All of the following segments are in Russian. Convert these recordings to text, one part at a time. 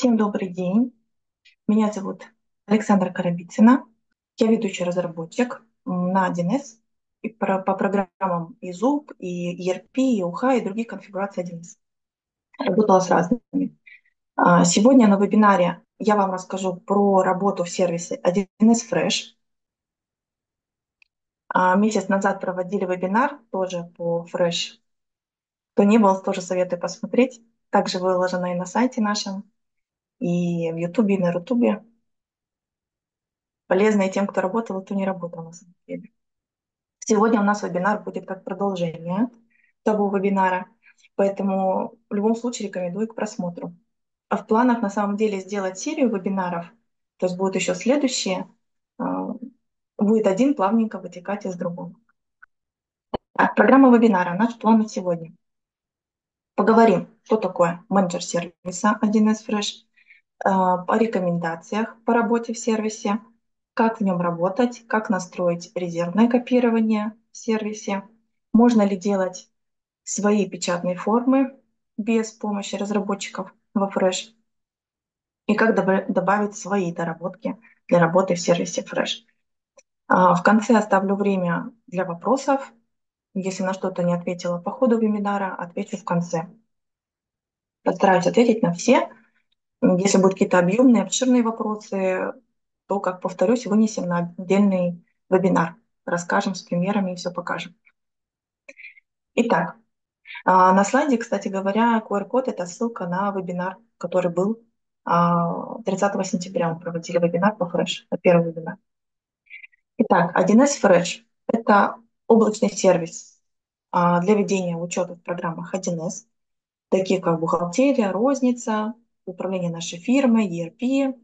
Всем добрый день. Меня зовут Александра Карабицына. Я ведущий разработчик на 1С и по, по программам и ZUB, и ERP, и UHA, и других конфигураций 1С. Работала с разными. А, сегодня на вебинаре я вам расскажу про работу в сервисе 1С Fresh. А, месяц назад проводили вебинар тоже по Fresh. Кто не был, тоже советую посмотреть. Также выложено и на сайте нашем, и в Ютубе, и на Рутубе. Полезно и тем, кто работал, и кто не работал на самом деле. Сегодня у нас вебинар будет как продолжение того вебинара, поэтому в любом случае рекомендую к просмотру. А в планах на самом деле сделать серию вебинаров, то есть будут еще следующие, а, будет один плавненько вытекать из другого. Так, программа вебинара, наш план на сегодня. Поговорим, что такое менеджер сервиса 1С Fresh, а, по рекомендациях по работе в сервисе, как в нем работать, как настроить резервное копирование в сервисе, можно ли делать свои печатные формы без помощи разработчиков во Fresh, и как добавить свои доработки для работы в сервисе Fresh. А, в конце оставлю время для вопросов. Если на что-то не ответила по ходу вебинара, отвечу в конце. Постараюсь ответить на все. Если будут какие-то объемные, обширные вопросы, то, как повторюсь, вынесем на отдельный вебинар. Расскажем с примерами и все покажем. Итак, а, на слайде, кстати говоря, QR-код – это ссылка на вебинар, который был 30 а, сентября. Мы проводили вебинар по Fresh, первый вебинар. Итак, 1С Fresh – это облачный сервис а, для ведения учета в программах 1С, такие как бухгалтерия, розница, управления нашей фирмой, ERP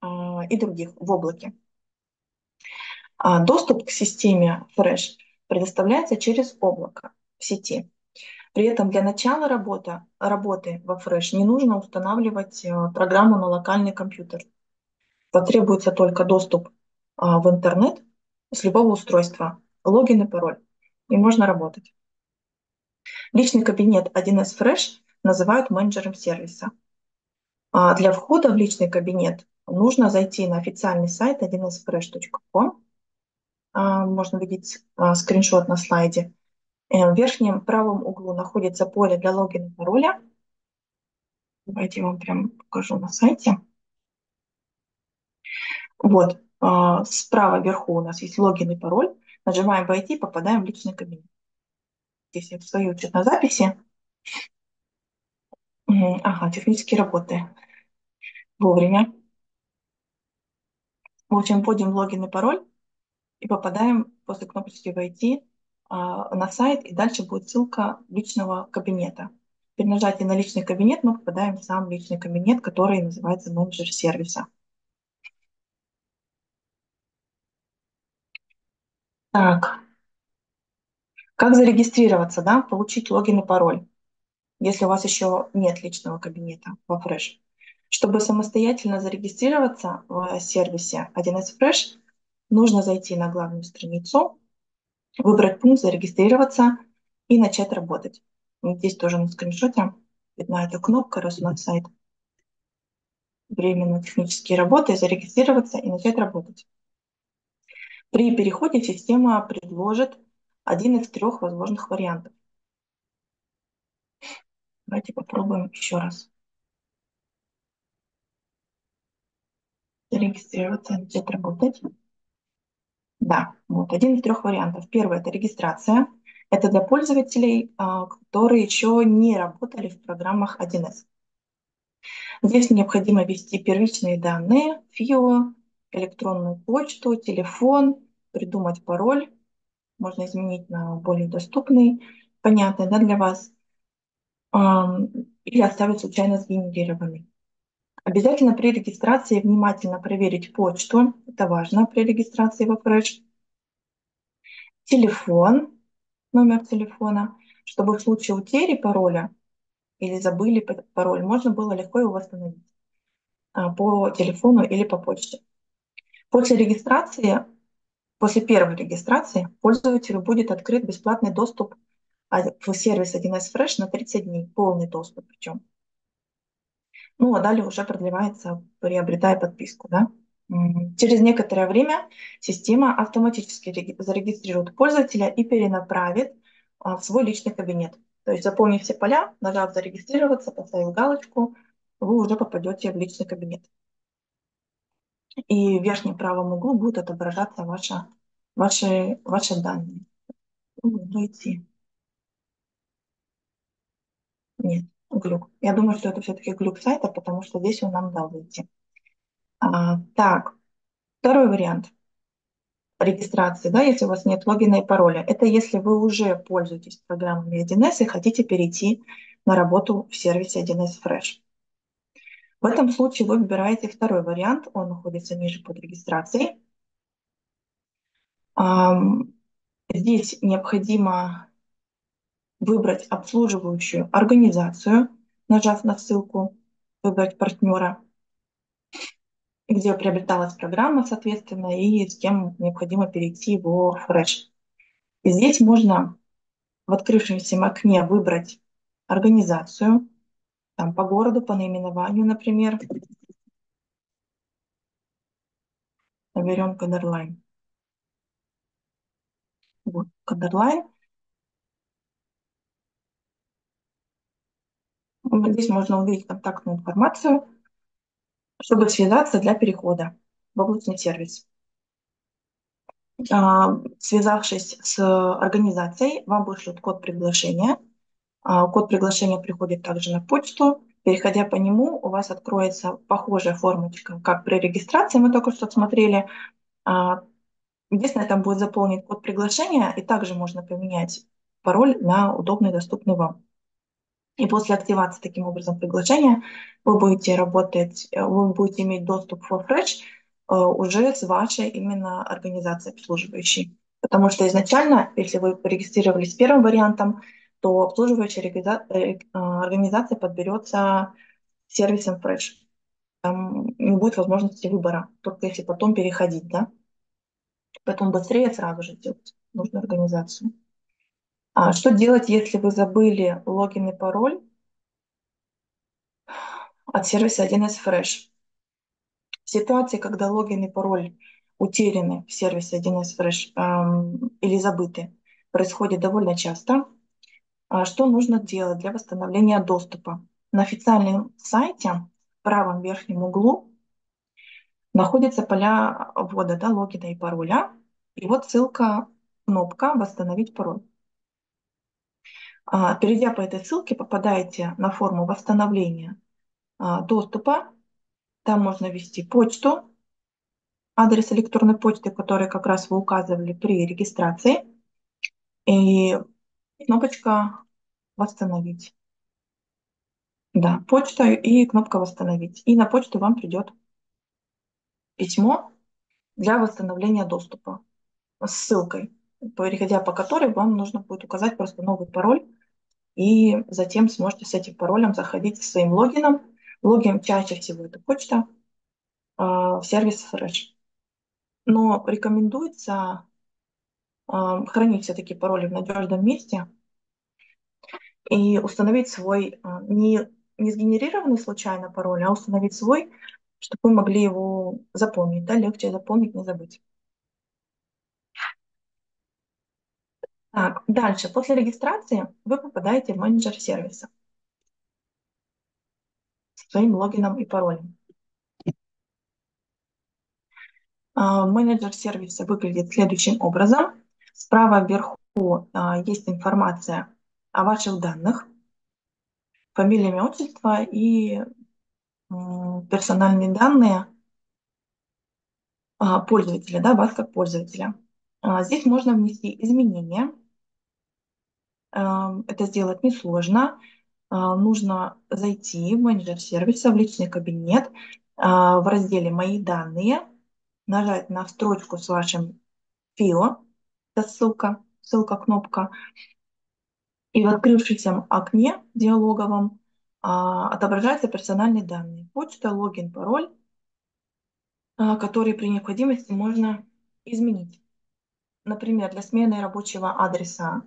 а, и других в облаке. А доступ к системе Fresh предоставляется через облако в сети. При этом для начала работы, работы во Fresh не нужно устанавливать э, программу на локальный компьютер. Потребуется только доступ а, в интернет с любого устройства, логин и пароль, и можно работать. Личный кабинет 1С Fresh называют менеджером сервиса. А для входа в личный кабинет нужно зайти на официальный сайт 1sfresh.com. А, можно видеть а, скриншот на слайде. Э, в верхнем правом углу находится поле для логина и пароля. Давайте я вам прям покажу на сайте. Вот, справа вверху у нас есть логин и пароль. Нажимаем «Войти», попадаем в личный кабинет. Здесь я встаю учет на записи. Ага, технические работы. Вовремя. В общем, вводим логин и пароль и попадаем после кнопочки «Войти» а, на сайт, и дальше будет ссылка личного кабинета. При нажатии на личный кабинет мы попадаем в сам личный кабинет, который называется менеджер сервиса. Так, как зарегистрироваться, да, получить логин и пароль? Если у вас еще нет личного кабинета во Fresh. Чтобы самостоятельно зарегистрироваться в сервисе 1С Fresh, нужно зайти на главную страницу, выбрать пункт «Зарегистрироваться» и начать работать. Здесь тоже на скриншоте видна эта кнопка, раз у нас сайт временно технические работы, зарегистрироваться и начать работать. При переходе система предложит один из трех возможных вариантов. Давайте попробуем еще раз. Зарегистрироваться, начать работать. Да, вот один из трех вариантов. Первый – это регистрация. Это для пользователей, а, которые еще не работали в программах 1С. Здесь необходимо ввести первичные данные, ФИО, электронную почту, телефон, придумать пароль. Можно изменить на более доступный, понятный да, для вас или оставить случайно сгенерированный. Обязательно при регистрации внимательно проверить почту. Это важно при регистрации во Fresh. Телефон, номер телефона, чтобы в случае утери пароля или забыли пароль, можно было легко его восстановить а, по телефону или по почте. После регистрации, после первой регистрации, пользователю будет открыт бесплатный доступ в сервис 1С Fresh на 30 дней, полный доступ причем. Ну, а далее уже продлевается, приобретая подписку, да. Через некоторое время система автоматически зарегистрирует пользователя и перенаправит а, в свой личный кабинет. То есть заполнив все поля, нажав зарегистрироваться, поставив галочку, вы уже попадете в личный кабинет. И в верхнем правом углу будут отображаться ваши, ваши, ваши данные. Войти. Нет, глюк. Я думаю, что это все-таки глюк сайта, потому что здесь он нам дал выйти. А, так, второй вариант регистрации, да, если у вас нет логина и пароля. Это если вы уже пользуетесь программами 1С и хотите перейти на работу в сервисе 1С Fresh. В этом случае вы выбираете второй вариант, он находится ниже под регистрацией. Здесь необходимо выбрать обслуживающую организацию, нажав на ссылку «Выбрать партнера», где приобреталась программа, соответственно, и с кем необходимо перейти в Fresh. И здесь можно в открывшемся окне выбрать организацию, там по городу, по наименованию, например. Наберем Кадерлайн. Вот, Кадерлайн. Здесь можно увидеть контактную информацию, чтобы связаться для перехода в облачный сервис. А, связавшись с организацией, вам вышлют код приглашения. А, код приглашения приходит также на почту. Переходя по нему, у вас откроется похожая формочка, как при регистрации мы только что смотрели. А, единственное, там будет заполнить код приглашения, и также можно поменять пароль на удобный, доступный вам. И после активации таким образом приглашения вы будете работать, э, вы будете иметь доступ в Fresh э, уже с вашей именно организацией обслуживающей. Потому что изначально, если вы регистрировались первым вариантом, то обслуживающая э, организация подберется сервисом Fresh. Там не будет возможности выбора, только если потом переходить, да. Поэтому быстрее сразу же делать нужную организацию. А что делать, если вы забыли логин и пароль от сервиса 1С Fresh? В ситуации, когда логин и пароль утеряны в сервисе 1С Fresh эм, или забыты, происходит довольно часто. А что нужно делать для восстановления доступа? На официальном сайте в правом верхнем углу находятся поля ввода да, логина и пароля. И вот ссылка, кнопка «Восстановить пароль». А, перейдя по этой ссылке, попадаете на форму восстановления а, доступа. Там можно ввести почту, адрес электронной почты, который как раз вы указывали при регистрации. И кнопочка «Восстановить». Да, почта и кнопка «Восстановить». И на почту вам придет письмо для восстановления доступа с ссылкой, переходя по которой вам нужно будет указать просто новый пароль и затем сможете с этим паролем заходить своим логином. Логин чаще всего это почта а, в сервис Fresh. Но рекомендуется а, хранить все-таки пароли в надежном месте и установить свой а, не, не сгенерированный случайно пароль, а установить свой, чтобы вы могли его запомнить, да, легче запомнить, не забыть. Так, дальше. После регистрации вы попадаете в менеджер сервиса своим логином и паролем. А, менеджер сервиса выглядит следующим образом. Справа вверху а, есть информация о ваших данных, фамилия, имя, отчество и персональные данные а, пользователя, да, вас как пользователя. Здесь можно внести изменения это сделать несложно. А, нужно зайти в менеджер сервиса, в личный кабинет, а, в разделе «Мои данные», нажать на строчку с вашим ФИО, это ссылка, ссылка, кнопка, и в открывшемся окне диалоговом а, отображаются персональные данные. Почта, логин, пароль, которые при необходимости можно изменить. Например, для смены рабочего адреса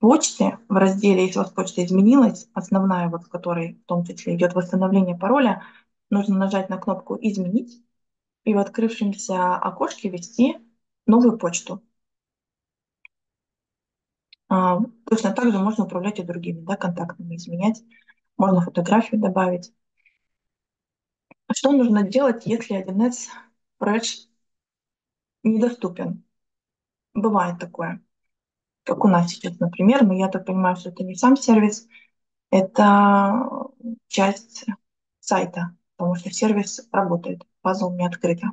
почте в разделе, если у вас почта изменилась, основная, вот в которой в том числе идет восстановление пароля, нужно нажать на кнопку «Изменить» и в открывшемся окошке ввести новую почту. А, точно так же можно управлять и другими да, контактами, изменять. Можно фотографию добавить. Что нужно делать, если 1С Fresh недоступен? Бывает такое, как у нас сейчас, например, но я так понимаю, что это не сам сервис, это часть сайта, потому что сервис работает, база у меня открыта.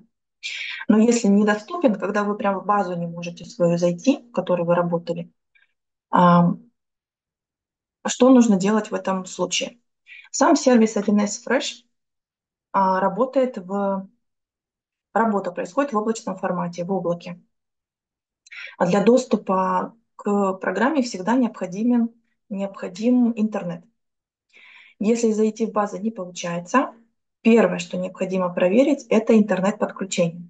Но если недоступен, когда вы прямо в базу не можете свою зайти, в которой вы работали, что нужно делать в этом случае? Сам сервис 1С Fresh а, работает в... Работа происходит в облачном формате, в облаке. А для доступа к программе всегда необходимен, необходим интернет. Если зайти в базу не получается, первое, что необходимо проверить, это интернет-подключение.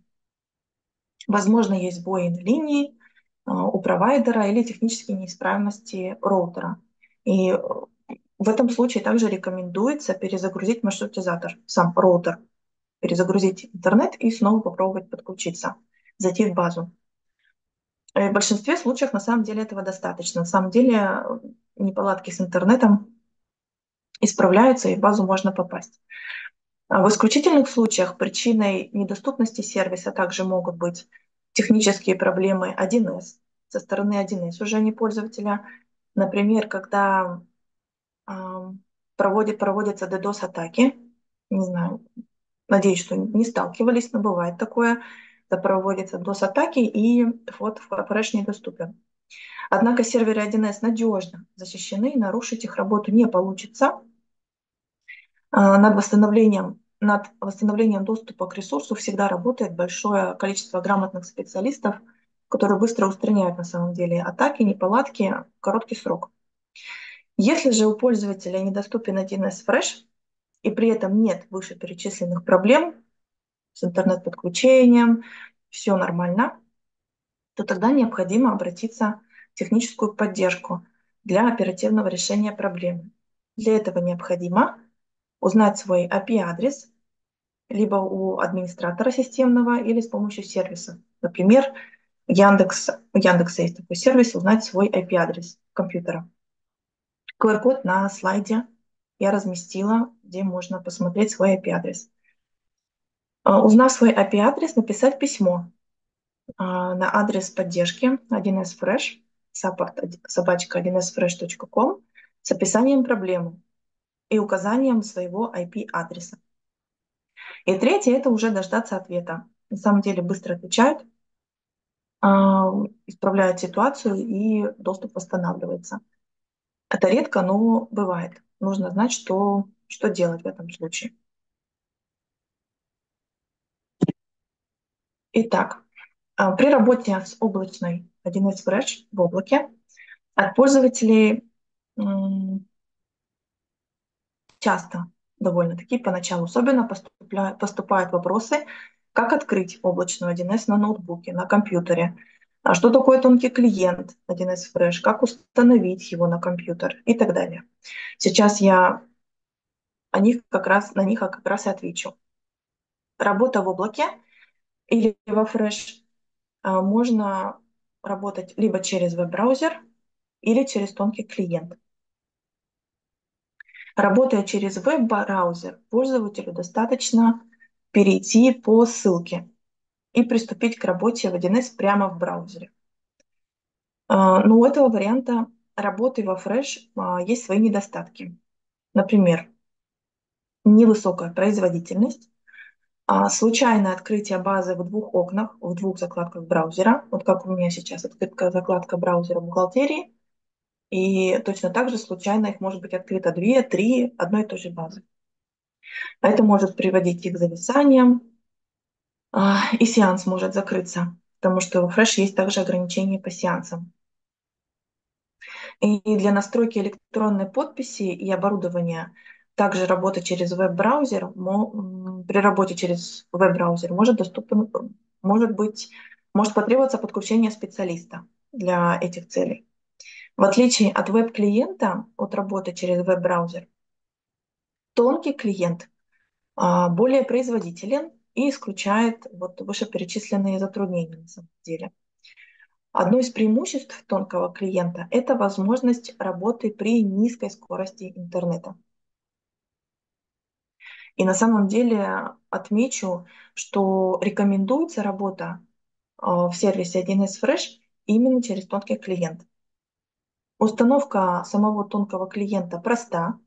Возможно, есть сбои на линии а, у провайдера или технические неисправности роутера. И в этом случае также рекомендуется перезагрузить маршрутизатор, сам роутер, перезагрузить интернет и снова попробовать подключиться, зайти в базу. В большинстве случаев на самом деле этого достаточно. На самом деле неполадки с интернетом исправляются, и в базу можно попасть. А в исключительных случаях причиной недоступности сервиса также могут быть технические проблемы 1С со стороны 1С уже не пользователя. Например, когда проводит, проводятся DDoS-атаки. Не знаю, надеюсь, что не сталкивались, но бывает такое. Да, проводятся DDoS-атаки, и вот фреш недоступен. Однако серверы 1С надежно защищены, и нарушить их работу не получится. А, над восстановлением, над восстановлением доступа к ресурсу всегда работает большое количество грамотных специалистов, которые быстро устраняют на самом деле атаки, неполадки в короткий срок. Если же у пользователя недоступен 1С Fresh, и при этом нет вышеперечисленных проблем с интернет-подключением, все нормально, то тогда необходимо обратиться в техническую поддержку для оперативного решения проблемы. Для этого необходимо узнать свой IP-адрес либо у администратора системного или с помощью сервиса. Например, Яндекс, у Яндекса есть такой сервис узнать свой IP-адрес компьютера. QR-код на слайде я разместила, где можно посмотреть свой IP-адрес. А, узнав свой IP-адрес, написать письмо а, на адрес поддержки 1sfresh, support собачка 1sfresh.com с описанием проблемы и указанием своего IP-адреса. И третье – это уже дождаться ответа. На самом деле быстро отвечают, а, исправляют ситуацию и доступ восстанавливается. Это редко, но бывает. Нужно знать, что, что делать в этом случае. Итак, а, при работе с облачной 1С Fresh в облаке от пользователей часто довольно-таки поначалу особенно поступают вопросы, как открыть облачную 1С на ноутбуке, на компьютере, а что такое тонкий клиент 1С Fresh, как установить его на компьютер и так далее. Сейчас я о них как раз, на них как раз и отвечу. Работа в облаке или во Fresh а, можно работать либо через веб-браузер или через тонкий клиент. Работая через веб-браузер, пользователю достаточно перейти по ссылке и приступить к работе в 1С прямо в браузере. А, но у этого варианта работы во Fresh а, есть свои недостатки. Например, невысокая производительность, случайное открытие базы в двух окнах, в двух закладках браузера, вот как у меня сейчас открыта закладка браузера бухгалтерии, и точно так же случайно их может быть открыто две, три одной и той же базы. Это может приводить и к зависаниям, а, и сеанс может закрыться, потому что у Fresh есть также ограничения по сеансам. И для настройки электронной подписи и оборудования также работа через веб-браузер, при работе через веб-браузер может, доступен, может, быть, может потребоваться подключение специалиста для этих целей. В отличие от веб-клиента, от работы через веб-браузер, тонкий клиент а, более производителен и исключает вот вышеперечисленные затруднения на самом деле. Одно из преимуществ тонкого клиента – это возможность работы при низкой скорости интернета. И на самом деле отмечу, что рекомендуется работа а, в сервисе 1С Fresh именно через тонкий клиент. Установка самого тонкого клиента проста.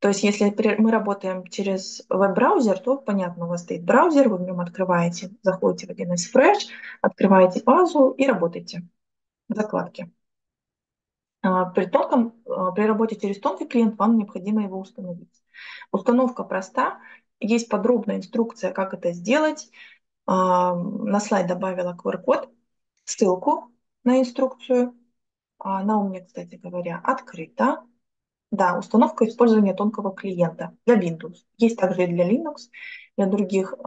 То есть если мы работаем через веб-браузер, то понятно, у вас стоит браузер, вы в нем открываете, заходите в 1С Fresh, открываете базу и работаете в закладке. А, при, тонком, а, при работе через тонкий клиент вам необходимо его установить. Установка проста, есть подробная инструкция, как это сделать. На слайд добавила QR-код, ссылку на инструкцию. Она у меня, кстати говоря, открыта. Да, установка использования тонкого клиента для Windows. Есть также и для Linux, для других э,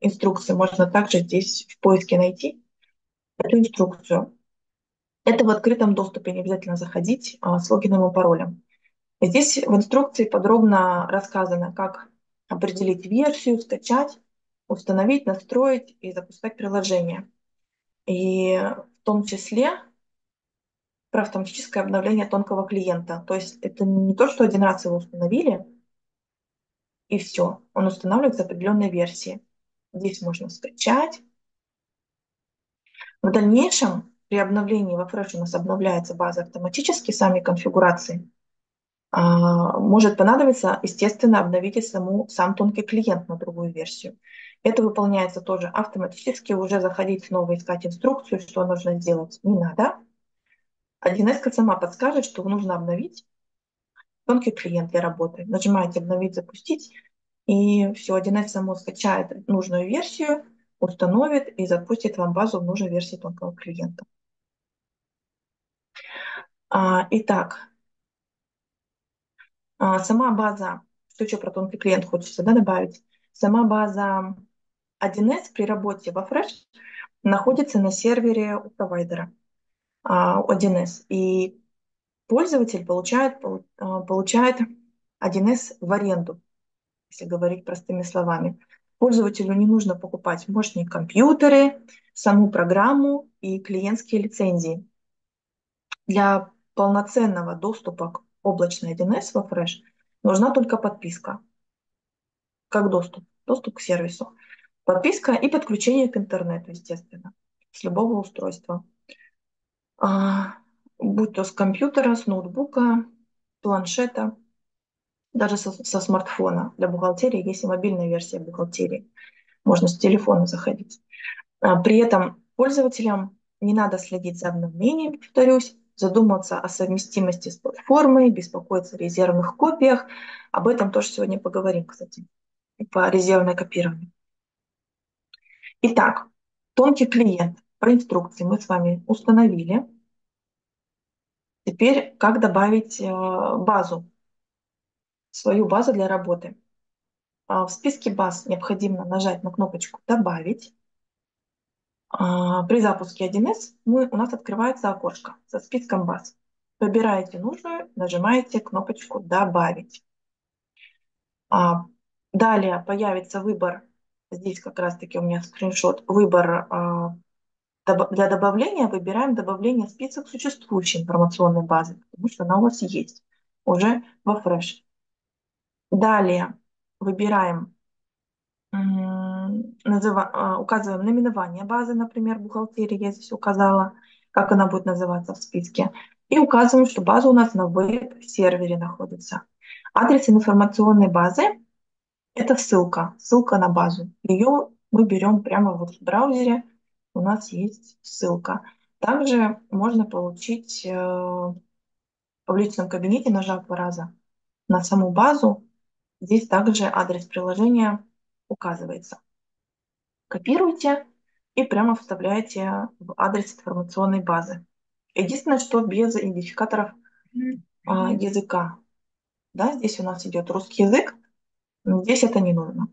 инструкций. Можно также здесь в поиске найти эту инструкцию. Это в открытом доступе, не обязательно заходить э, с логином и паролем. Здесь в инструкции подробно рассказано, как определить версию, скачать, установить, настроить и запускать приложение. И в том числе про автоматическое обновление тонкого клиента. То есть это не то, что один раз его установили, и все. Он устанавливается определенной версии. Здесь можно скачать. В дальнейшем при обновлении во Fresh у нас обновляется база автоматически, сами конфигурации. А, может понадобиться, естественно, обновите саму, сам тонкий клиент на другую версию. Это выполняется тоже автоматически, уже заходить снова, искать инструкцию, что нужно сделать, не надо. 1С сама подскажет, что нужно обновить тонкий клиент для работы. Нажимаете «Обновить», «Запустить», и все, 1С само скачает нужную версию, установит и запустит вам базу в нужной версии тонкого клиента. А, итак, сама база, что еще про тонкий клиент хочется да, добавить, сама база 1С при работе во Fresh находится на сервере у провайдера 1С. А, И пользователь получает, а, получает 1С в аренду, если говорить простыми словами. Пользователю не нужно покупать мощные компьютеры, саму программу и клиентские лицензии. Для полноценного доступа к облачный 1С во Fresh, нужна только подписка. Как доступ? Доступ к сервису. Подписка и подключение к интернету, естественно, с любого устройства. А, будь то с компьютера, с ноутбука, планшета, даже со, со смартфона. Для бухгалтерии есть и мобильная версия бухгалтерии. Можно с телефона заходить. А, при этом пользователям не надо следить за обновлением, повторюсь, задуматься о совместимости с платформой, беспокоиться о резервных копиях. Об этом тоже сегодня поговорим, кстати, по резервной копированию. Итак, тонкий клиент. Про инструкции мы с вами установили. Теперь, как добавить э, базу, свою базу для работы. А, в списке баз необходимо нажать на кнопочку «Добавить». А, при запуске 1С мы, у нас открывается окошко со списком баз. Выбираете нужную, нажимаете кнопочку «Добавить». А, далее появится выбор, здесь как раз-таки у меня скриншот, выбор а, для добавления выбираем добавление в список существующей информационной базы, потому что она у вас есть уже во Fresh. Далее выбираем называ, а, указываем наименование базы, например, бухгалтерии, я здесь указала, как она будет называться в списке, и указываем, что база у нас на веб-сервере находится. Адрес информационной базы – это ссылка, ссылка на базу. Ее мы берем прямо вот в браузере, у нас есть ссылка. Также можно получить э, в личном кабинете, нажав два раза на саму базу, здесь также адрес приложения указывается копируете и прямо вставляете в адрес информационной базы. Единственное, что без идентификаторов а, языка. Да, здесь у нас идет русский язык, но здесь это не нужно.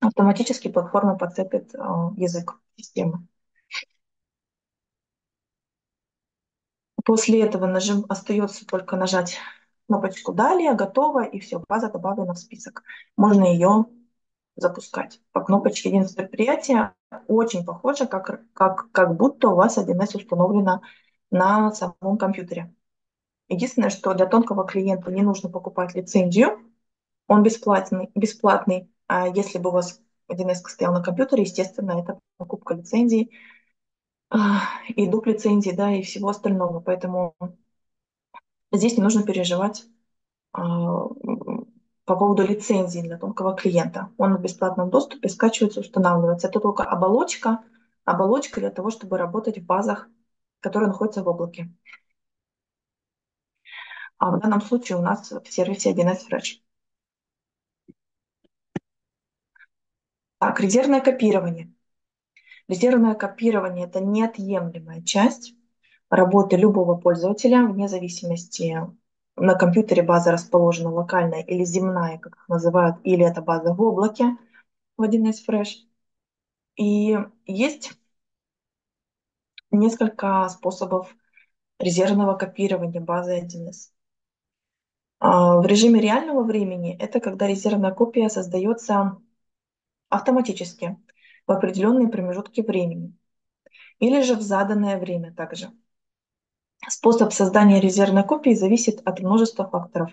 Автоматически платформа подцепит а, язык системы. После этого нажим остается только нажать кнопочку «Далее», «Готово», и все, база добавлена в список. Можно ее запускать по кнопочке «Единое предприятие». Очень похоже, как, как, как будто у вас 1С установлено на самом компьютере. Единственное, что для тонкого клиента не нужно покупать лицензию, он бесплатный, бесплатный. А если бы у вас 1С стоял на компьютере, естественно, это покупка лицензии а, и доп. лицензии, да, и всего остального. Поэтому здесь не нужно переживать а, по поводу лицензии для тонкого клиента. Он в бесплатном доступе скачивается, устанавливается. Это только оболочка, оболочка для того, чтобы работать в базах, которые находятся в облаке. А в данном случае у нас в сервисе 1С Fresh. Так, резервное копирование. Резервное копирование – это неотъемлемая часть работы любого пользователя, вне зависимости, на компьютере база расположена локальная или земная, как их называют, или это база в облаке в 1С Fresh. И есть несколько способов резервного копирования базы 1С. А, в режиме реального времени это когда резервная копия создается автоматически в определенные промежутки времени или же в заданное время также. Способ создания резервной копии зависит от множества факторов.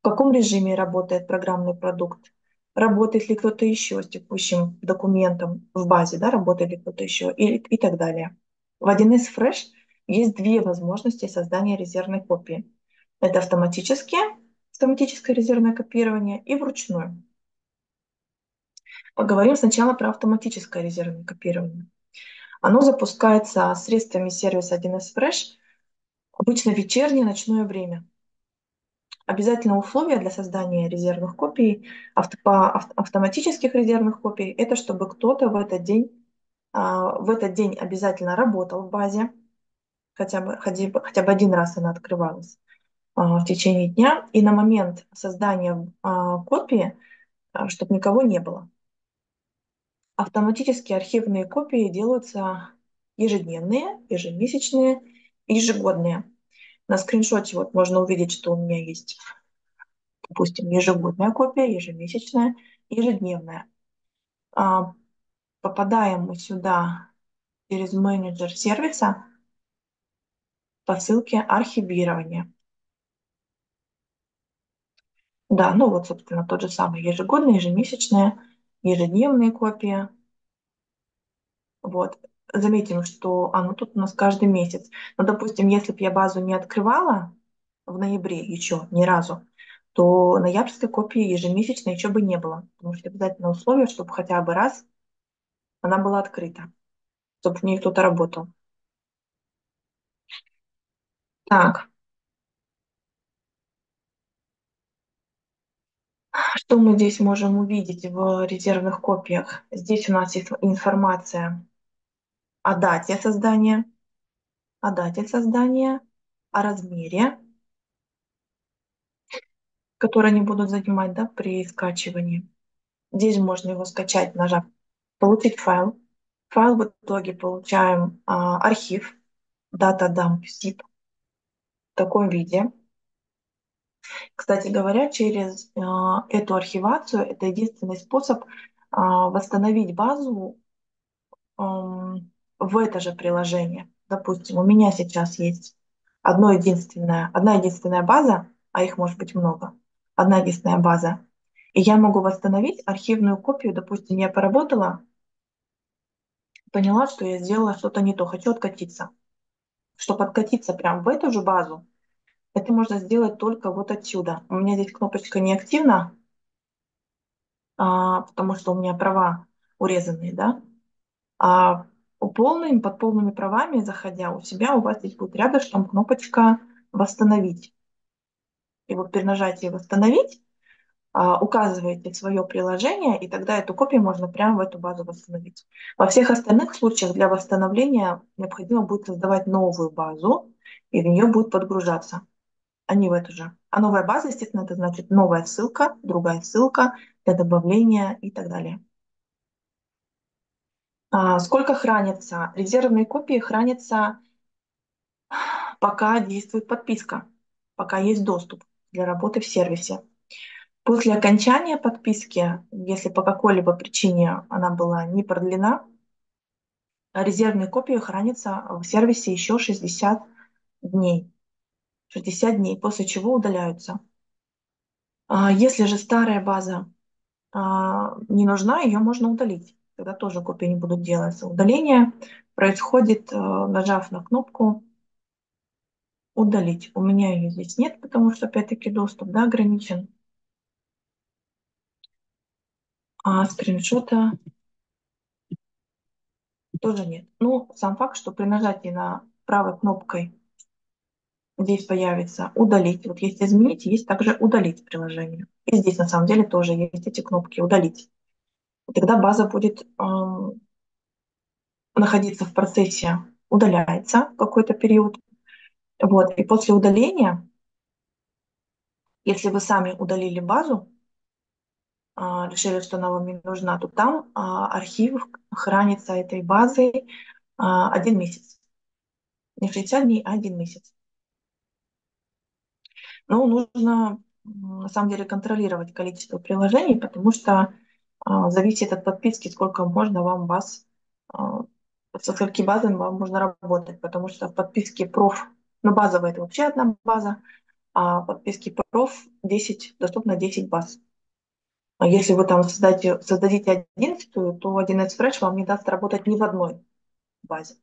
В каком режиме работает программный продукт, работает ли кто-то еще с текущим документом в базе, да, работает ли кто-то еще и, и так далее. В 1С Fresh есть две возможности создания резервной копии. Это автоматические, автоматическое резервное копирование и вручную. Поговорим сначала про автоматическое резервное копирование. Оно запускается средствами сервиса 1С Fresh обычно вечернее ночное время. Обязательное условие для создания резервных копий, авто, автоматических резервных копий, это чтобы кто-то в этот день, а, в этот день обязательно работал в базе, хотя бы, хотя, бы, хотя бы один раз она открывалась а, в течение дня, и на момент создания а, копии, чтобы никого не было. Автоматические архивные копии делаются ежедневные, ежемесячные, ежегодные. На скриншоте вот можно увидеть, что у меня есть, допустим, ежегодная копия, ежемесячная, ежедневная. А, попадаем мы сюда через менеджер сервиса по ссылке архивирования. Да, ну вот, собственно, тот же самый ежегодная, ежемесячная, ежедневные копии. Вот. Заметим, что оно тут у нас каждый месяц. Но, допустим, если бы я базу не открывала в ноябре еще ни разу, то ноябрьской копии ежемесячной еще бы не было. Потому что обязательно условие, чтобы хотя бы раз она была открыта, чтобы в ней кто-то работал. Так. Что мы здесь можем увидеть в резервных копиях? Здесь у нас есть информация о дате создания, о дате создания, о размере, который они будут занимать да, при скачивании. Здесь можно его скачать, нажав «Получить файл». Файл в итоге получаем а, архив datadump zip в таком виде. Кстати говоря, через э, эту архивацию это единственный способ э, восстановить базу в это же приложение. Допустим, у меня сейчас есть одно единственное, одна единственная база, а их может быть много, одна единственная база. И я могу восстановить архивную копию. Допустим, я поработала, поняла, что я сделала что-то не то, хочу откатиться. Чтобы откатиться прямо в эту же базу, это можно сделать только вот отсюда. У меня здесь кнопочка не активна, а, потому что у меня права урезанные, да. А у полным, под полными правами, заходя у себя, у вас здесь будет рядышком кнопочка «Восстановить». И вот при нажатии «Восстановить» а, указываете свое приложение, и тогда эту копию можно прямо в эту базу восстановить. Во всех остальных случаях для восстановления необходимо будет создавать новую базу, и в нее будет подгружаться а не в эту же. А новая база, естественно, это значит новая ссылка, другая ссылка для добавления и так далее. А, сколько хранится? Резервные копии хранятся пока действует подписка, пока есть доступ для работы в сервисе. После окончания подписки, если по какой-либо причине она была не продлена, резервные копии хранятся в сервисе еще 60 дней. 60 дней, после чего удаляются. А если же старая база а, не нужна, ее можно удалить. Тогда тоже копии не будут делаться. Удаление происходит, а, нажав на кнопку «Удалить». У меня ее здесь нет, потому что, опять-таки, доступ да, ограничен. А скриншота тоже нет. Ну, сам факт, что при нажатии на правой кнопкой здесь появится «Удалить». Вот есть «Изменить», есть также «Удалить» приложение. И здесь на самом деле тоже есть эти кнопки «Удалить». И тогда база будет э, находиться в процессе, удаляется какой-то период. Вот. И после удаления, если вы сами удалили базу, э, решили, что она вам не нужна, то там э, архив хранится этой базой э, один месяц. Не 60 дней, а один месяц. Но нужно на самом деле контролировать количество приложений, потому что зависит от подписки, сколько можно вам а, со скольки базами вам можно работать, потому что в подписке проф, ну базовая это вообще одна база, а в подписке проф 10, доступно 10 баз. А если вы там создадите, создадите 11, то 1С Fresh вам не даст работать ни в одной базе.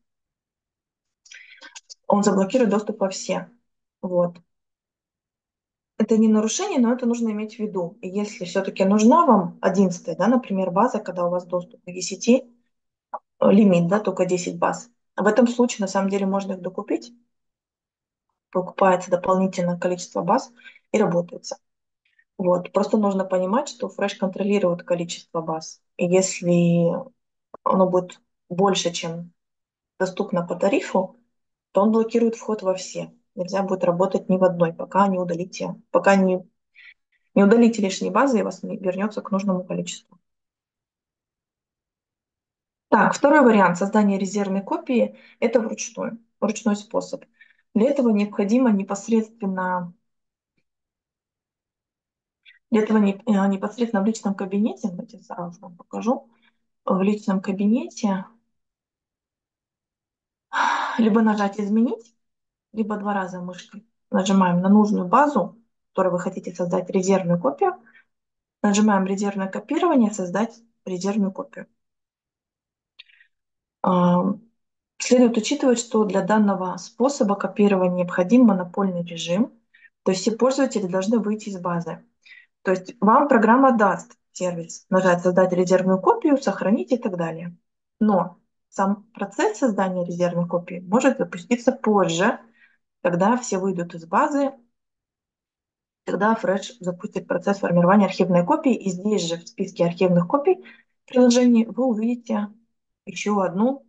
Он заблокирует доступ во все. Вот это не нарушение, но это нужно иметь в виду. Если все-таки нужна вам 11, да, например, база, когда у вас доступ к 10, э, лимит, да, только 10 баз, в этом случае на самом деле можно их докупить, покупается дополнительное количество баз и работается. Вот. Просто нужно понимать, что Fresh контролирует количество баз. И если оно будет больше, чем доступно по тарифу, то он блокирует вход во все нельзя будет работать ни в одной, пока не удалите, пока не, не удалите лишние базы, и вас не вернется к нужному количеству. Так, второй вариант создания резервной копии – это вручную, ручной способ. Для этого необходимо непосредственно для этого э, непосредственно в личном кабинете, давайте сразу вам покажу, в личном кабинете либо нажать «Изменить», либо два раза мышкой нажимаем на нужную базу, которую вы хотите создать резервную копию, нажимаем резервное копирование, создать резервную копию. А, следует учитывать, что для данного способа копирования необходим монопольный режим, то есть все пользователи должны выйти из базы. То есть вам программа даст сервис, нажать «Создать резервную копию», «Сохранить» и так далее. Но сам процесс создания резервной копии может запуститься позже, когда все выйдут из базы, тогда Fresh запустит процесс формирования архивной копии, и здесь же в списке архивных копий приложений вы увидите еще одну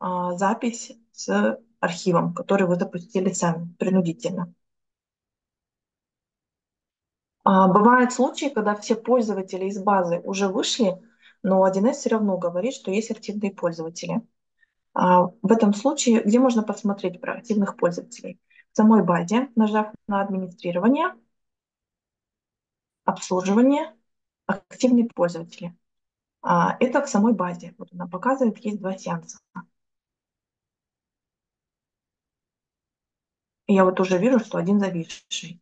а, запись с архивом, который вы запустили сами принудительно. А, бывают случаи, когда все пользователи из базы уже вышли, но 1С все равно говорит, что есть активные пользователи. А, в этом случае, где можно посмотреть про активных пользователей? В самой базе, нажав на администрирование, обслуживание, активные пользователи. А, это в самой базе. Вот она показывает, есть два сеанса. я вот уже вижу, что один зависший,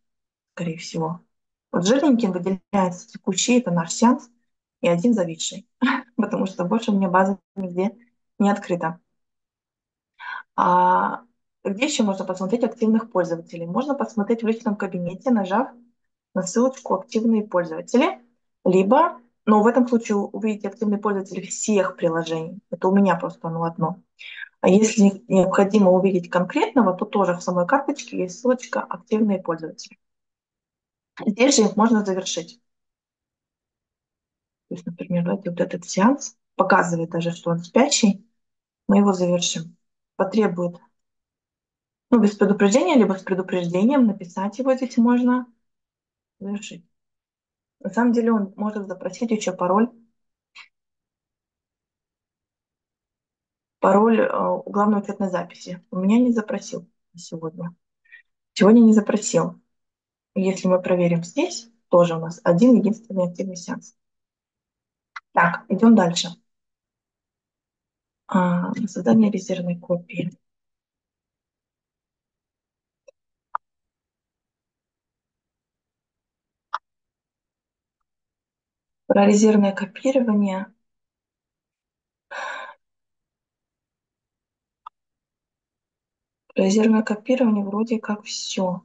скорее всего. Вот жирненьким выделяется текущий, это наш сеанс, и один зависший, потому что больше меня база нигде не открыта. А где еще можно посмотреть активных пользователей? Можно посмотреть в личном кабинете, нажав на ссылочку «Активные пользователи», либо, но в этом случае увидите активные пользователи всех приложений. Это у меня просто оно одно. А если необходимо увидеть конкретного, то тоже в самой карточке есть ссылочка «Активные пользователи». Здесь же их можно завершить. То есть, например, давайте вот этот сеанс показывает даже, что он спящий. Мы его завершим потребует, ну, без предупреждения, либо с предупреждением написать его здесь можно завершить. На самом деле он может запросить еще пароль. Пароль э, главной учетной записи. У меня не запросил. сегодня. Сегодня не запросил. Если мы проверим здесь, тоже у нас один единственный активный сеанс. Так, идем дальше. А, создание резервной копии. Про резервное копирование. Резервное копирование вроде как все.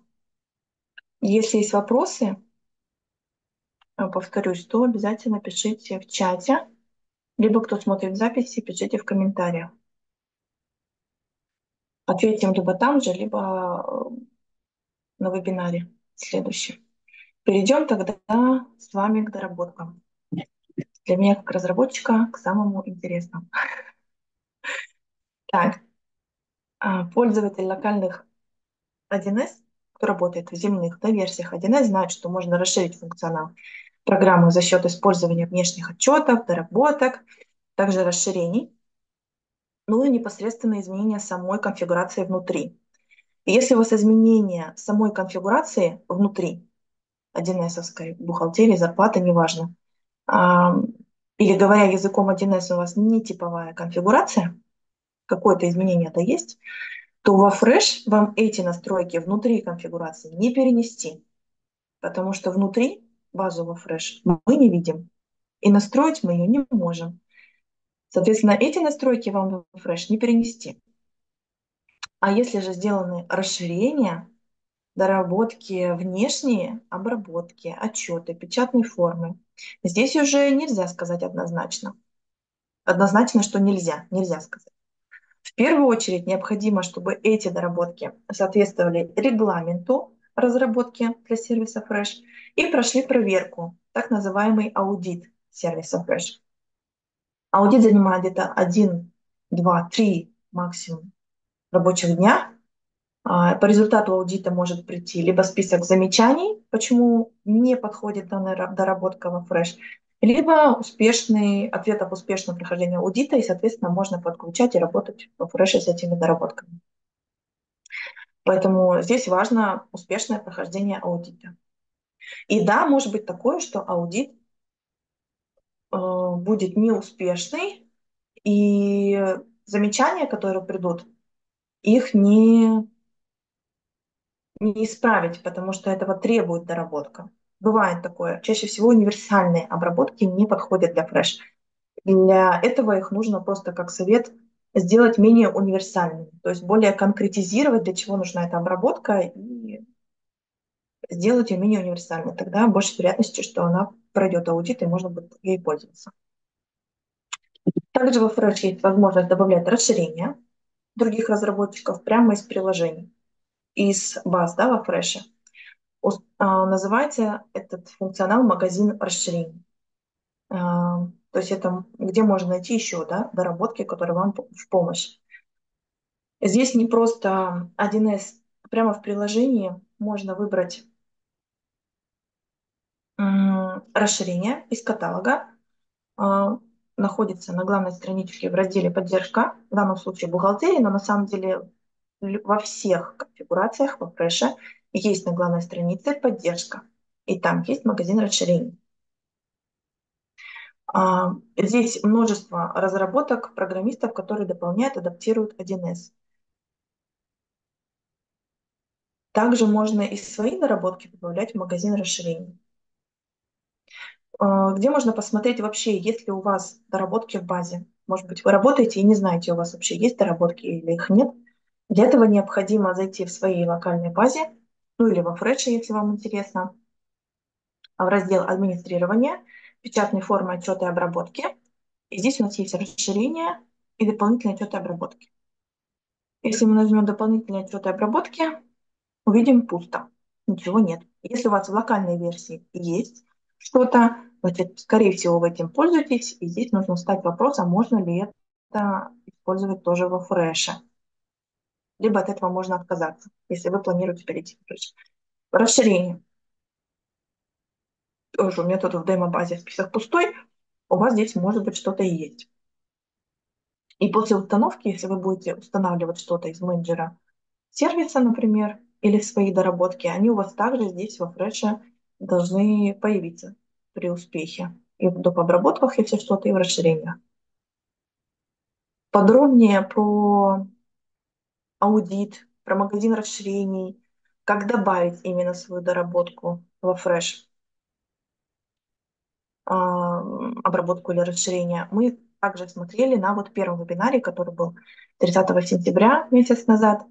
Если есть вопросы, а, повторюсь, то обязательно пишите в чате, либо кто смотрит записи, пишите в комментариях. Ответим либо там же, либо э, на вебинаре следующем. Перейдем тогда с вами к доработкам. Для меня, как разработчика, к самому интересному. Так, а, пользователь локальных 1С, кто работает в земных да, версиях 1С, знает, что можно расширить функционал программы за счет использования внешних отчетов, доработок, также расширений, ну и непосредственно изменения самой конфигурации внутри. И если у вас изменение самой конфигурации внутри 1С бухгалтерии, зарплаты, неважно, или говоря языком 1С у вас не типовая конфигурация, какое-то изменение это есть, то во Fresh вам эти настройки внутри конфигурации не перенести, потому что внутри базового Fresh мы не видим, и настроить мы ее не можем. Соответственно, эти настройки вам в Fresh не перенести. А если же сделаны расширения, доработки внешние, обработки, отчеты, печатные формы, здесь уже нельзя сказать однозначно. Однозначно, что нельзя, нельзя сказать. В первую очередь необходимо, чтобы эти доработки соответствовали регламенту разработки для сервиса Fresh и прошли проверку, так называемый аудит сервиса Fresh. Аудит занимает где-то 1, 2, 3 максимум рабочих дня. А, по результату аудита может прийти либо список замечаний, почему не подходит данная доработка во Fresh, либо успешный ответ об успешном прохождении аудита, и, соответственно, можно подключать и работать во Fresh с этими доработками. Поэтому здесь важно успешное прохождение аудита. И да, может быть такое, что аудит э, будет неуспешный, и замечания, которые придут, их не, не исправить, потому что этого требует доработка. Бывает такое. Чаще всего универсальные обработки не подходят для фреш. Для этого их нужно просто как совет сделать менее универсальными, то есть более конкретизировать, для чего нужна эта обработка, и сделать ее менее универсальной. Тогда больше вероятности, что она пройдет аудит, и можно будет ей пользоваться. Также во Fresh есть возможность добавлять расширения других разработчиков прямо из приложений, из баз да, во Fresh. А, называется этот функционал магазин расширений. То есть это где можно найти еще да, доработки, которые вам в помощь. Здесь не просто 1С, прямо в приложении можно выбрать расширение из каталога. А, находится на главной страничке в разделе «Поддержка», в данном случае бухгалтерии, но на самом деле во всех конфигурациях во Fresh есть на главной странице «Поддержка», и там есть магазин расширений. А, здесь множество разработок программистов, которые дополняют, адаптируют 1С. Также можно и свои наработки добавлять в магазин расширений. А, где можно посмотреть вообще, есть ли у вас доработки в базе. Может быть, вы работаете и не знаете, у вас вообще есть доработки или их нет. Для этого необходимо зайти в своей локальной базе, ну или во Фреше, если вам интересно, в раздел «Администрирование», печатные формы отчета и обработки. И здесь у нас есть расширение и дополнительные отчеты и обработки. Если мы нажмем дополнительные отчеты и обработки, увидим пусто, ничего нет. Если у вас в локальной версии есть что-то, значит, скорее всего, вы этим пользуетесь, и здесь нужно ставить вопрос, а можно ли это использовать тоже во фреше. Либо от этого можно отказаться, если вы планируете перейти в фреш. Расширение тоже у меня тут в демо-базе список пустой, у вас здесь может быть что-то и есть. И после установки, если вы будете устанавливать что-то из менеджера сервиса, например, или свои доработки, они у вас также здесь во фреше должны появиться при успехе. И в доп. обработках, если что-то, и в расширениях. Подробнее про аудит, про магазин расширений, как добавить именно свою доработку во фреш, обработку или расширение, мы также смотрели на вот первом вебинаре, который был 30 сентября, месяц назад.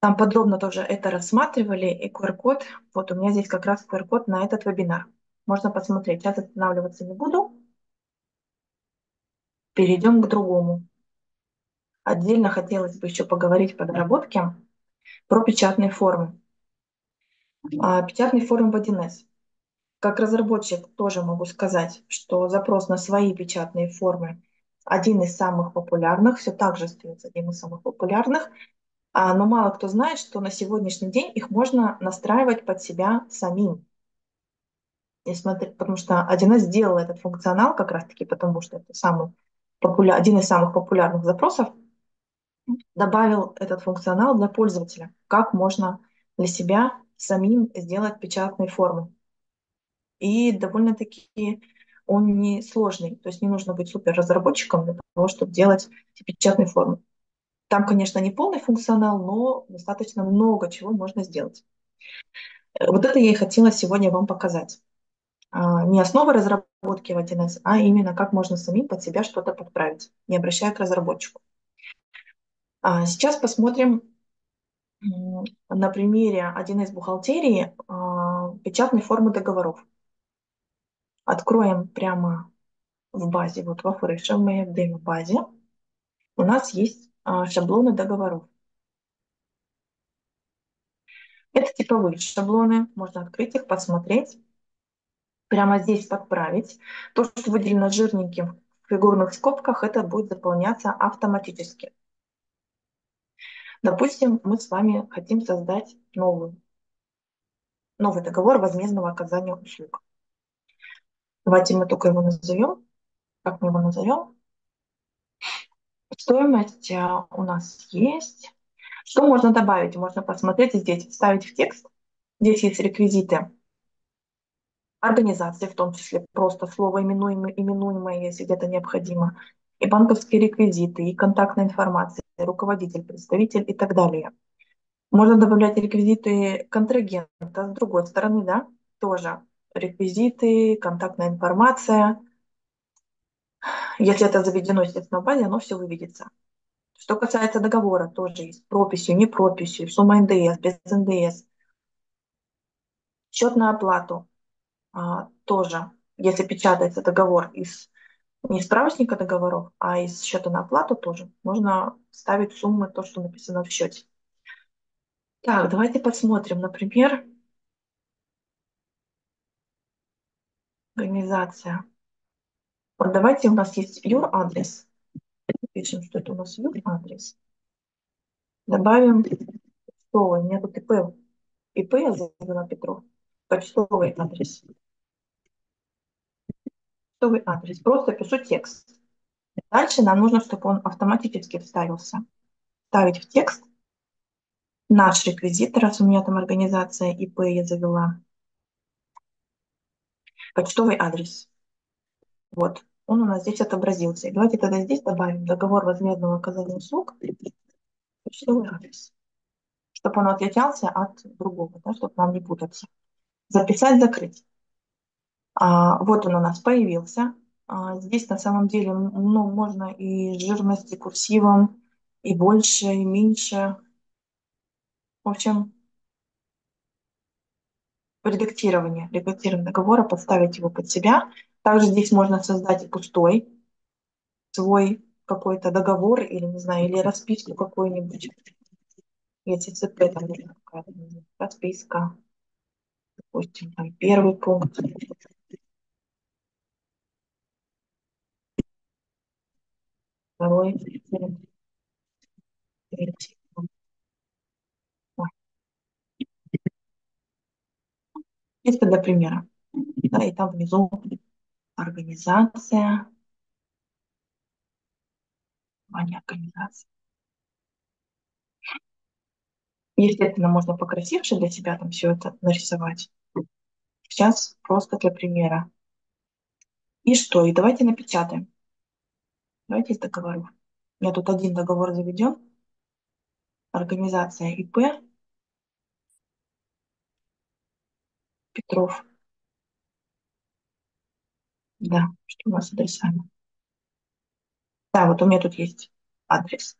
Там подробно тоже это рассматривали, и QR-код, вот у меня здесь как раз QR-код на этот вебинар. Можно посмотреть. Сейчас останавливаться не буду. Перейдем к другому. Отдельно хотелось бы еще поговорить по доработке про печатные формы. А, печатные формы в 1С. Как разработчик тоже могу сказать, что запрос на свои печатные формы один из самых популярных, все так же остается один из самых популярных, а, но мало кто знает, что на сегодняшний день их можно настраивать под себя самим. И смотри, потому что 1С сделал этот функционал как раз-таки потому, что это самый популяр, один из самых популярных запросов, добавил этот функционал для пользователя, как можно для себя самим сделать печатные формы. И довольно-таки он не сложный, то есть не нужно быть супер разработчиком для того, чтобы делать печатные формы. Там, конечно, не полный функционал, но достаточно много чего можно сделать. Вот это я и хотела сегодня вам показать. А, не основа разработки в 1С, а именно как можно самим под себя что-то подправить, не обращая к разработчику. А, сейчас посмотрим на примере 1С бухгалтерии а, печатной формы договоров. Откроем прямо в базе, вот во фреше, в моей демо-базе. У нас есть шаблоны договоров. Это типовые шаблоны, можно открыть их, посмотреть. Прямо здесь подправить. То, что выделено жирненьким в фигурных скобках, это будет заполняться автоматически. Допустим, мы с вами хотим создать новый, новый договор возмездного оказания услуг. Давайте мы только его назовем. Как мы его назовем? Стоимость а, у нас есть. Что можно добавить? Можно посмотреть здесь, вставить в текст. Здесь есть реквизиты организации, в том числе просто слово именуемое, именуемое, если где-то необходимо, и банковские реквизиты, и контактная информация, руководитель, представитель и так далее. Можно добавлять реквизиты контрагента с другой стороны, да, тоже реквизиты, контактная информация. Если это заведено, естественно, в базе, оно все выведется. Что касается договора, тоже есть прописью, не прописью, сумма НДС, без НДС. Счет на оплату а, тоже, если печатается договор из не справочника договоров, а из счета на оплату тоже, можно ставить суммы, то, что написано в счете. Так, давайте посмотрим, например, организация. Вот давайте у нас есть юр-адрес. Пишем, что это у нас юр-адрес. Добавим почтовый. У меня тут ИП. ИП я завела Петров. Почтовый адрес. Почтовый адрес. Просто пишу текст. Дальше нам нужно, чтобы он автоматически вставился. Ставить в текст наш реквизит, раз у меня там организация ИП я завела почтовый адрес. Вот, он у нас здесь отобразился. давайте тогда здесь добавим договор возмездного оказания услуг, почтовый адрес, чтобы он отличался от другого, да, чтобы нам не путаться. Записать, закрыть. А, вот он у нас появился. А, здесь на самом деле ну, можно и жирность, и курсивом, и больше, и меньше. В общем, редактирование, редактирование договора, подставить его под себя. Также здесь можно создать пустой свой какой-то договор или, не знаю, или расписку какую-нибудь. Если ЦП там какая-то расписка. Допустим, там первый пункт. Второй, третий. Чисто для примера. Да, и там внизу организация, название организации. Естественно, можно покрасивше для себя там все это нарисовать. Сейчас просто для примера. И что? И давайте напечатаем. Давайте из договоров. У меня тут один договор заведен. Организация ИП. Петров. Да, что у нас адресами? Да, вот у меня тут есть адрес.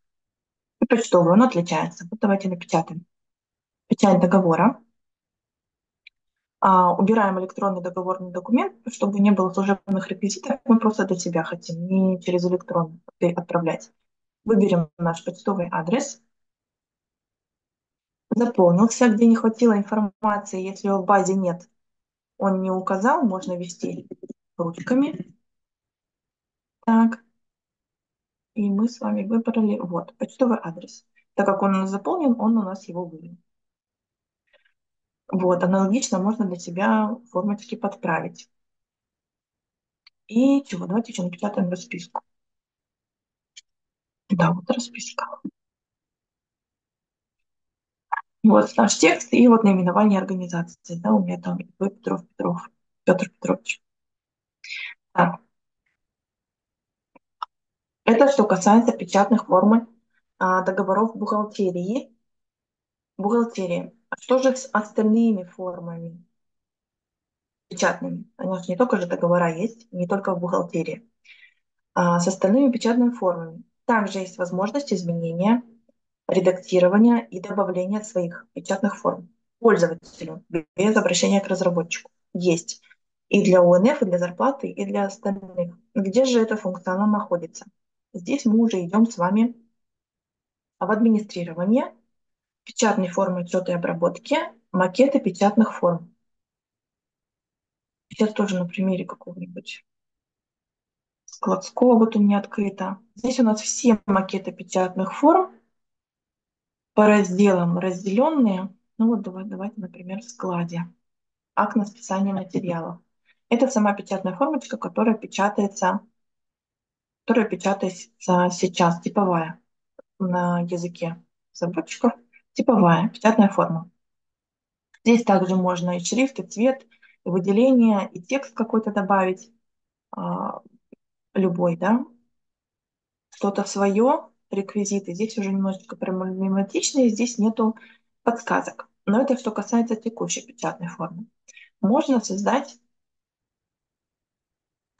И почтовый, он отличается. Вот давайте напечатаем. Печать договора. А, убираем электронный договорный документ, чтобы не было служебных реквизитов. Мы просто для себя хотим, не через электронный отправлять. Выберем наш почтовый адрес. Заполнился, где не хватило информации, если его в базе нет, он не указал, можно ввести ручками. Так. И мы с вами выбрали, вот, почтовый адрес. Так как он заполнен, он у нас его вывел. Вот, аналогично можно для себя формочки подправить. И чего? Давайте еще напечатаем расписку. Да, вот расписка. Вот наш текст и вот наименование организации. Да, у меня там Петров Петров, Петр Петрович. Так. Это что касается печатных форм а, договоров бухгалтерии. Бухгалтерии. А что же с остальными формами? Печатными. У нас не только же договора есть, не только в бухгалтерии. А с остальными печатными формами. Также есть возможность изменения, редактирования и добавления своих печатных форм пользователю без обращения к разработчику. Есть и для ОНФ, и для зарплаты, и для остальных. Где же эта функционал находится? Здесь мы уже идем с вами в администрирование, печатные формы учета и обработки, макеты печатных форм. Сейчас тоже на примере какого-нибудь складского вот у меня открыто. Здесь у нас все макеты печатных форм по разделам разделенные. Ну вот давай, давайте, например, в складе. Акт на списание материалов. Это сама печатная формочка, которая печатается, которая печатается сейчас, типовая на языке разработчиков, типовая печатная форма. Здесь также можно и шрифт, и цвет, и выделение, и текст какой-то добавить, а, любой, да, что-то свое, реквизиты. Здесь уже немножечко проблематичные, здесь нету подсказок. Но это что касается текущей печатной формы. Можно создать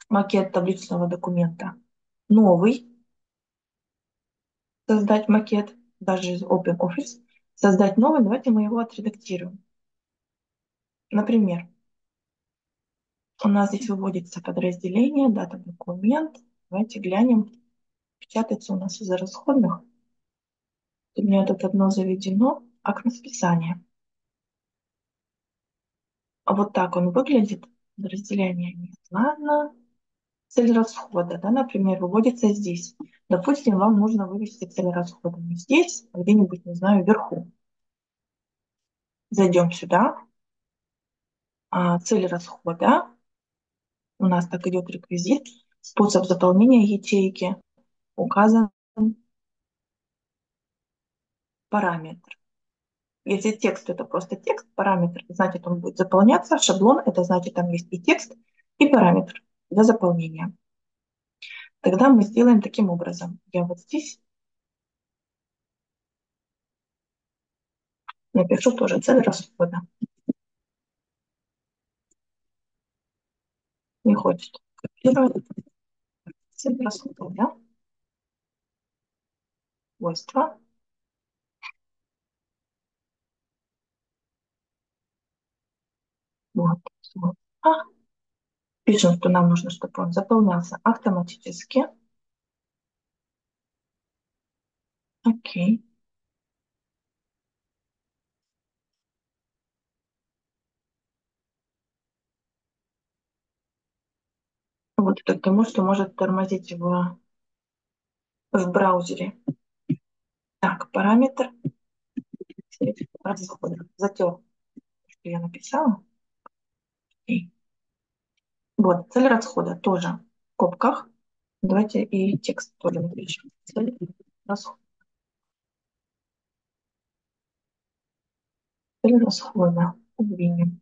макет табличного документа новый, создать макет, даже из OpenOffice, создать новый, давайте мы его отредактируем. Например, у нас здесь выводится подразделение, дата документ. Давайте глянем, печатается у нас из расходных. У меня тут одно заведено, акт на списание. А вот так он выглядит. Разделение нет. Цель расхода, да, например, выводится здесь. Допустим, вам нужно вывести цель расхода не здесь, а где-нибудь, не знаю, вверху. Зайдем сюда. А, цель расхода. У нас так идет реквизит. Способ заполнения ячейки. Указан параметр. Если текст это просто текст, параметр, значит он будет заполняться. Шаблон это значит там есть и текст, и параметр для заполнения. Тогда мы сделаем таким образом. Я вот здесь напишу тоже цель расхода. Не хочет копировать. Цель расхода, да? Свойства. Вот. вот. А, Пишем, что нам нужно, чтобы он заполнялся автоматически. Окей. Вот это к тому, что может тормозить в, в браузере. Так, параметр расхода. Затер, что я написала. Окей. Вот, цель расхода тоже в скобках. Давайте и текст тоже напишем. Цель расхода. Цель расхода. Подвинем.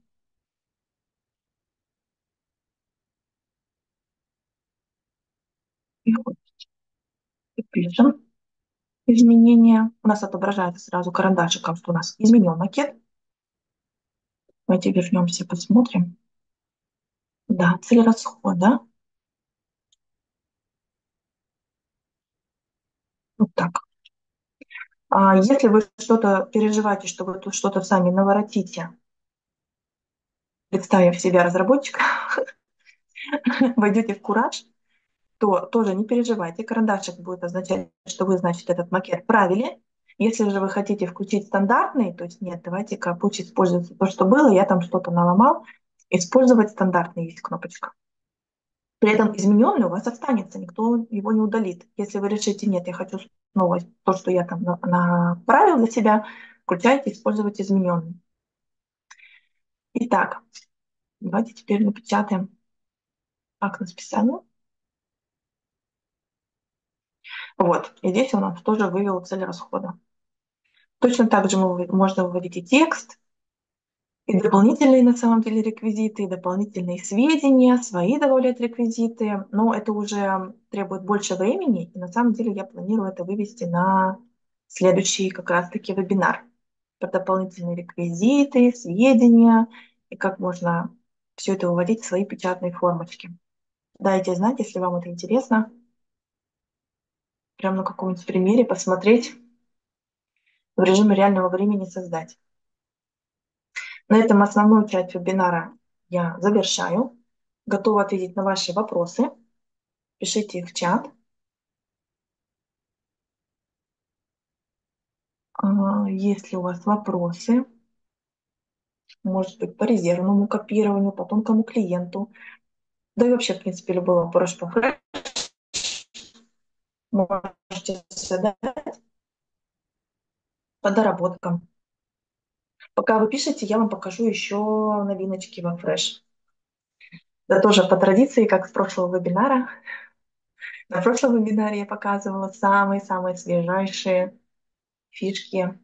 И вот. И пишем изменения. У нас отображается сразу карандашиком, что у нас изменен макет. Давайте вернемся, посмотрим. Да, цель расхода. Вот так. А если вы что-то переживаете, что вы тут что-то сами наворотите, представив себя разработчика, войдете в кураж, то тоже не переживайте. Карандашик будет означать, что вы, значит, этот макет правили. Если же вы хотите включить стандартный, то есть нет, давайте-ка пусть используется то, что было, я там что-то наломал, использовать стандартный есть кнопочка. При этом измененный у вас останется, никто его не удалит. Если вы решите, нет, я хочу снова то, что я там направил для себя, включайте, использовать измененный. Итак, давайте теперь напечатаем акт на списание. Вот, и здесь у нас тоже вывел цель расхода. Точно так же мы, можно выводить и текст, и дополнительные на самом деле реквизиты, и дополнительные сведения, свои добавлять реквизиты, но это уже требует больше времени, и на самом деле я планирую это вывести на следующий как раз-таки вебинар про дополнительные реквизиты, сведения, и как можно все это выводить в свои печатные формочки. Дайте знать, если вам это интересно прямо на каком-нибудь примере посмотреть, в режиме реального времени создать. На этом основную часть вебинара я завершаю. Готова ответить на ваши вопросы. Пишите их в чат. А, есть ли у вас вопросы? Может быть, по резервному копированию, по тонкому клиенту. Да и вообще, в принципе, любой вопрос по флеш можете задать по доработкам. Пока вы пишете, я вам покажу еще новиночки во Fresh. Да тоже по традиции, как с прошлого вебинара. На прошлом вебинаре я показывала самые-самые свежайшие фишки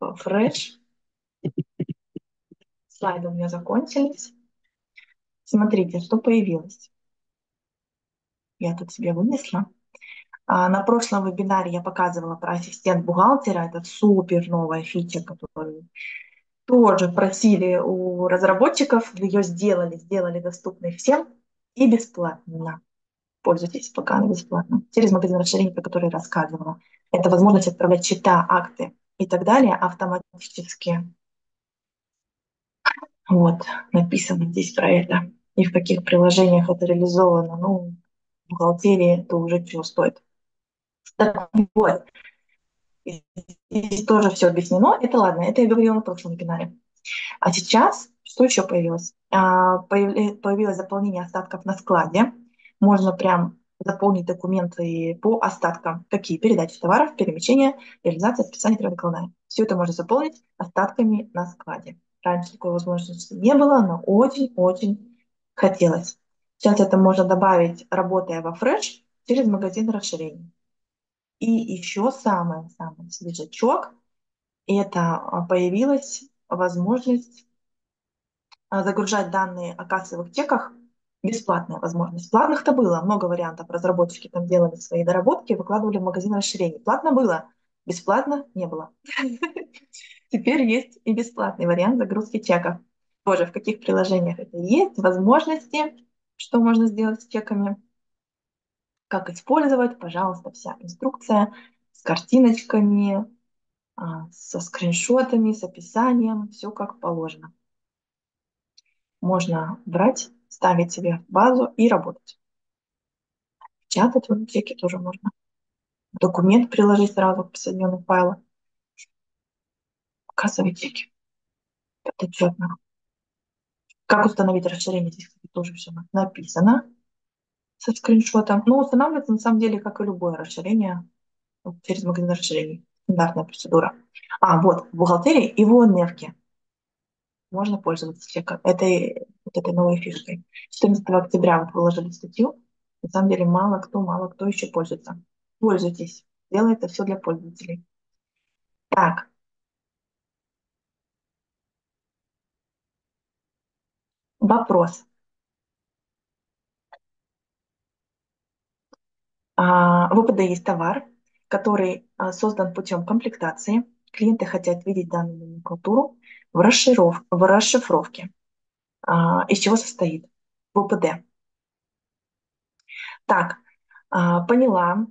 во Fresh. Слайды у меня закончились. Смотрите, что появилось. Я тут себе вынесла. А на прошлом вебинаре я показывала про ассистент бухгалтера. Это супер новая фича, которую тоже просили у разработчиков. Ее сделали, сделали доступной всем и бесплатно. Пользуйтесь, пока она бесплатна. Через магазин расширений, про который я рассказывала. Это возможность отправлять счета, акты и так далее автоматически. Вот, написано здесь про это. И в каких приложениях это реализовано. Ну, бухгалтерии это уже чего стоит. Так вот, здесь тоже все объяснено. Это ладно, это я говорила на прошлом вебинаре. А сейчас что еще появилось? А, появилось заполнение остатков на складе. Можно прям заполнить документы по остаткам. Какие? Передачи товаров, перемещение, реализация, списание, накладная. Все это можно заполнить остатками на складе. Раньше такой возможности не было, но очень-очень хотелось. Сейчас это можно добавить, работая во Fresh, через магазин расширений. И еще самый-самый свежачок, это а, появилась возможность а, загружать данные о кассовых чеках, бесплатная возможность. Платных-то было, много вариантов. Разработчики там делали свои доработки, выкладывали в магазин расширений. Платно было, бесплатно не было. Теперь есть и бесплатный вариант загрузки чеков. Тоже в каких приложениях это есть, возможности, что можно сделать с чеками как использовать, пожалуйста, вся инструкция с картиночками, а, со скриншотами, с описанием, все как положено. Можно брать, ставить себе базу и работать. Печатать в библиотеке тоже можно. Документ приложить сразу к соединенным файлам. Кассовые чеки. Это четно. Как установить расширение, здесь тоже все написано со скриншотом. Но устанавливается на самом деле, как и любое расширение, ну, через магазин расширений. Стандартная процедура. А, вот, в бухгалтерии и в ОНФке можно пользоваться этой, вот этой новой фишкой. 14 октября мы выложили статью. На самом деле мало кто, мало кто еще пользуется. Пользуйтесь. Делается все для пользователей. Так, Вопрос. В ОПД есть товар, который а, создан путем комплектации. Клиенты хотят видеть данную номенклатуру в, расширов... в расшифровке. А, из чего состоит в ОПД. Так, поняла.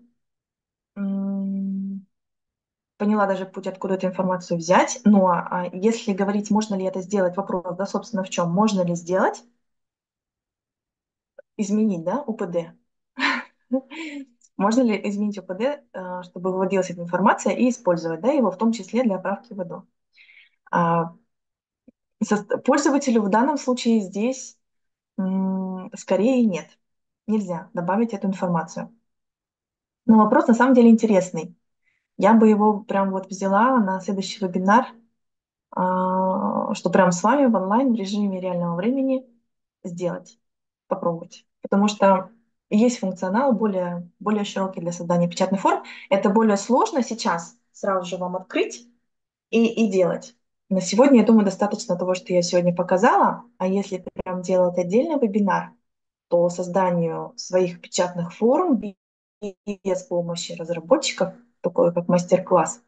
Поняла даже путь, откуда эту информацию взять. Но если говорить, можно ли это сделать, вопрос, да, собственно, в чем? Можно ли сделать? Изменить, да, УПД? Можно ли изменить ОПД, э, чтобы выводилась эта информация и использовать да, его в том числе для правки в ИДО? А, пользователю в данном случае здесь скорее нет. Нельзя добавить эту информацию. Но вопрос на самом деле интересный. Я бы его прям вот взяла на следующий вебинар, а, что прям с вами в онлайн в режиме реального времени сделать, попробовать. Потому что есть функционал более, более широкий для создания печатных форм. Это более сложно сейчас сразу же вам открыть и, и делать. На сегодня, я думаю, достаточно того, что я сегодня показала. А если прям делать отдельный вебинар по созданию своих печатных форм без помощи разработчиков, такой как мастер-класс,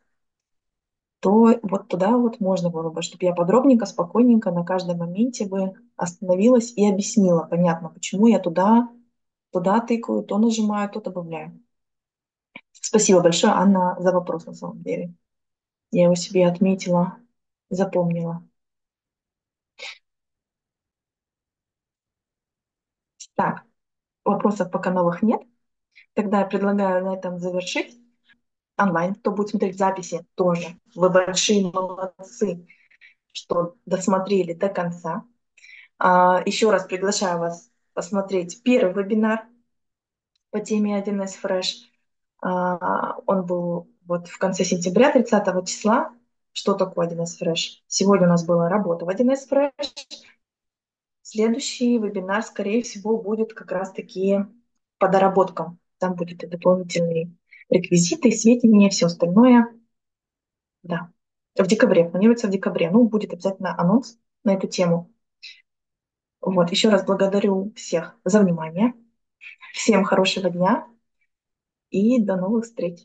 то вот туда вот можно было бы, чтобы я подробненько, спокойненько на каждом моменте бы остановилась и объяснила, понятно, почему я туда Туда тыкаю, то нажимаю, то добавляю. Спасибо большое, Анна, за вопрос на самом деле. Я его себе отметила, запомнила. Так, вопросов пока новых нет. Тогда я предлагаю на этом завершить. Онлайн, кто будет смотреть записи, тоже. Вы большие молодцы, что досмотрели до конца. А, еще раз приглашаю вас посмотреть первый вебинар по теме 1С Fresh. А, он был вот в конце сентября, 30 числа. Что такое 1С Fresh? Сегодня у нас была работа в 1С Fresh. Следующий вебинар, скорее всего, будет как раз-таки по доработкам. Там будут и дополнительные реквизиты, сведения, все остальное. Да, в декабре, планируется в декабре. Ну, будет обязательно анонс на эту тему. Вот, еще раз благодарю всех за внимание. Всем хорошего дня и до новых встреч.